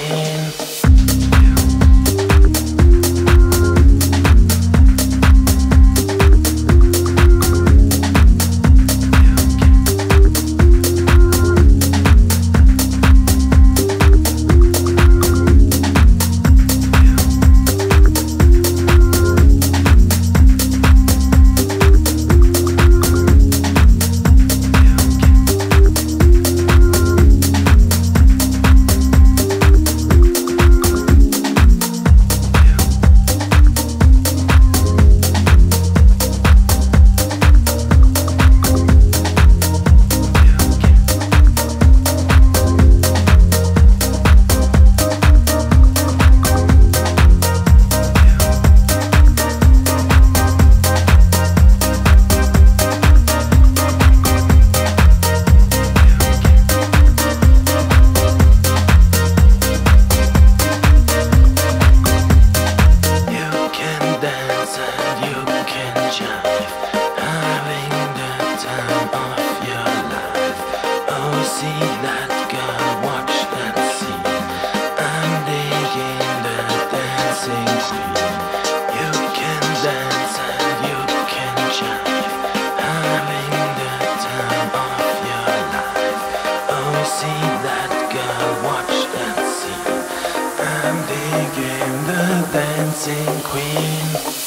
queen. You can dance and you can Having the time of your life. Oh, see that girl, watch I'm the dancing queen.